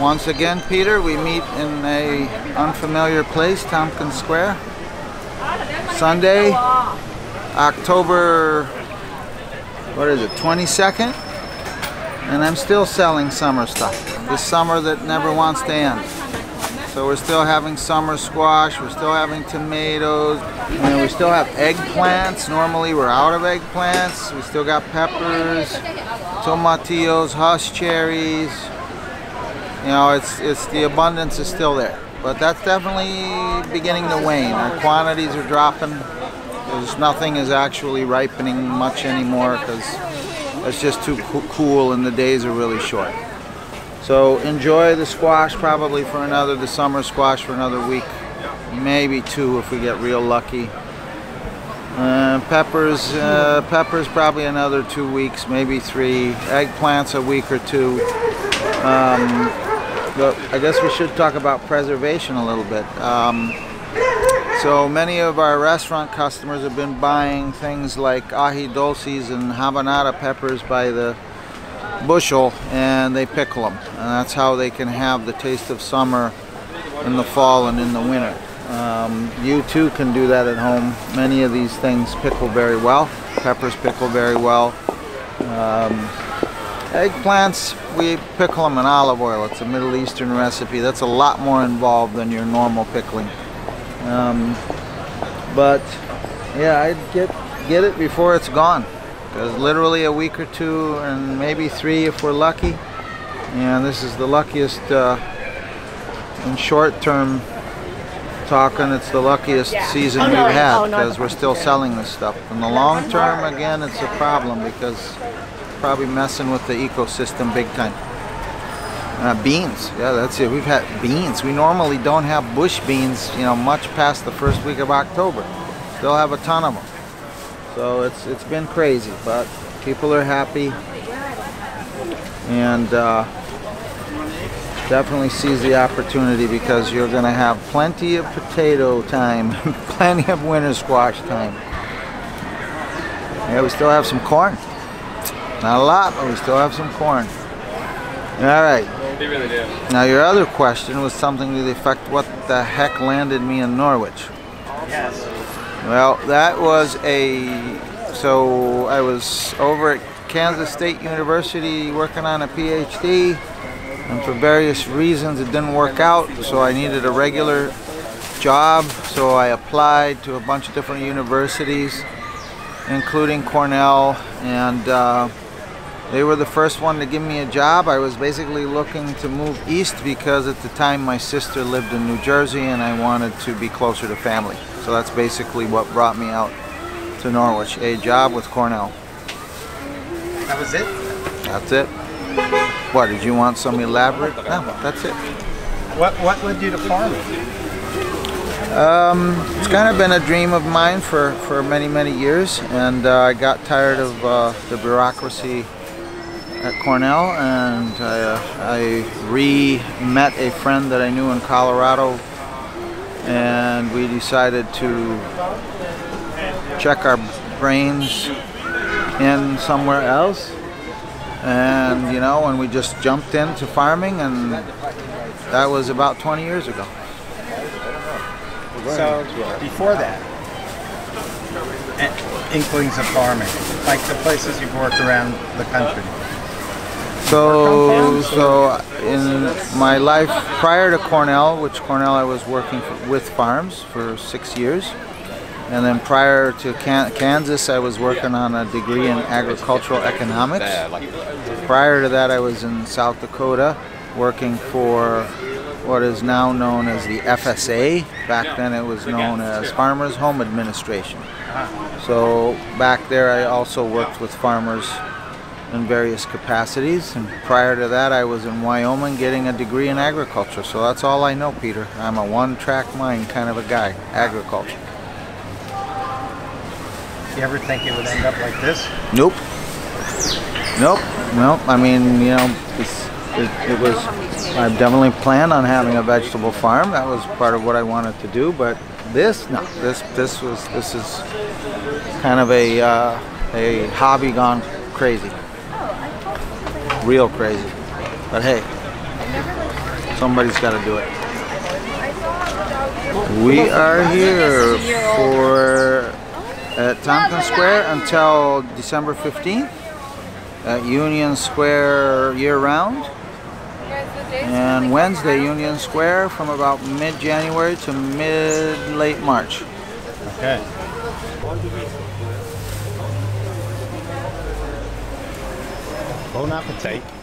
Once again, Peter, we meet in a unfamiliar place, Tompkins Square. Sunday, October, what is it, 22nd? And I'm still selling summer stuff. The summer that never wants to end. So we're still having summer squash, we're still having tomatoes, and we still have eggplants. Normally we're out of eggplants. We still got peppers, tomatillos, husk cherries. You know, it's, it's the abundance is still there. But that's definitely beginning to wane. Our quantities are dropping. There's nothing is actually ripening much anymore because it's just too cool and the days are really short. So enjoy the squash probably for another, the summer squash for another week, maybe two if we get real lucky. Uh, peppers, uh, peppers probably another two weeks, maybe three. Eggplants a week or two. Um, but I guess we should talk about preservation a little bit. Um, so many of our restaurant customers have been buying things like ají dulces and habanada peppers by the bushel and they pickle them. And that's how they can have the taste of summer in the fall and in the winter. Um, you too can do that at home. Many of these things pickle very well. Peppers pickle very well. Um, eggplants, we pickle them in olive oil. It's a Middle Eastern recipe. That's a lot more involved than your normal pickling. Um, but yeah, I'd get get it before it's gone. Because literally a week or two and maybe three if we're lucky. And this is the luckiest uh, in short term talking, it's the luckiest yeah. season oh, we've had because we're still selling this stuff. In the long term, again, it's a problem because probably messing with the ecosystem big time. Uh, beans, yeah, that's it. We've had beans. We normally don't have bush beans, you know, much past the first week of October. Still have a ton of them. So it's it's been crazy, but people are happy and uh, definitely seize the opportunity because you're going to have plenty of potato time, plenty of winter squash time. Yeah, we still have some corn. Not a lot, but we still have some corn. All right. Really now your other question was something to the effect, what the heck landed me in Norwich? Yes. Well, that was a, so I was over at Kansas State University working on a PhD and for various reasons it didn't work out so I needed a regular job so I applied to a bunch of different universities including Cornell and uh, they were the first one to give me a job. I was basically looking to move east because at the time my sister lived in New Jersey and I wanted to be closer to family. So that's basically what brought me out to Norwich, a job with Cornell. That was it? That's it. What, did you want some elaborate? No, that's it. What, what led you to farming? Um, it's kind of been a dream of mine for, for many, many years, and uh, I got tired of uh, the bureaucracy at Cornell, and I, uh, I re-met a friend that I knew in Colorado, and we decided to check our brains in somewhere else. And you know, and we just jumped into farming, and that was about 20 years ago. So before that, inklings of farming, like the places you've worked around the country. So, so in my life prior to Cornell, which Cornell I was working for, with farms for six years, and then prior to Can Kansas, I was working on a degree in agricultural economics. Prior to that, I was in South Dakota working for what is now known as the FSA. Back then, it was known as Farmers Home Administration. So back there, I also worked with farmers in various capacities. And prior to that, I was in Wyoming getting a degree in agriculture. So that's all I know, Peter. I'm a one-track mind kind of a guy, agriculture. You ever think it would end up like this? Nope. Nope. Nope. I mean, you know, it, it was. I definitely planned on having a vegetable farm. That was part of what I wanted to do. But this, no. This, this was. This is kind of a uh, a hobby gone crazy real crazy. But hey, Somebody's got to do it. We are here for at Tompkins Square until December 15th at Union Square year round. And Wednesday, Union Square from about mid-January to mid-late March. Okay. Bon appetit.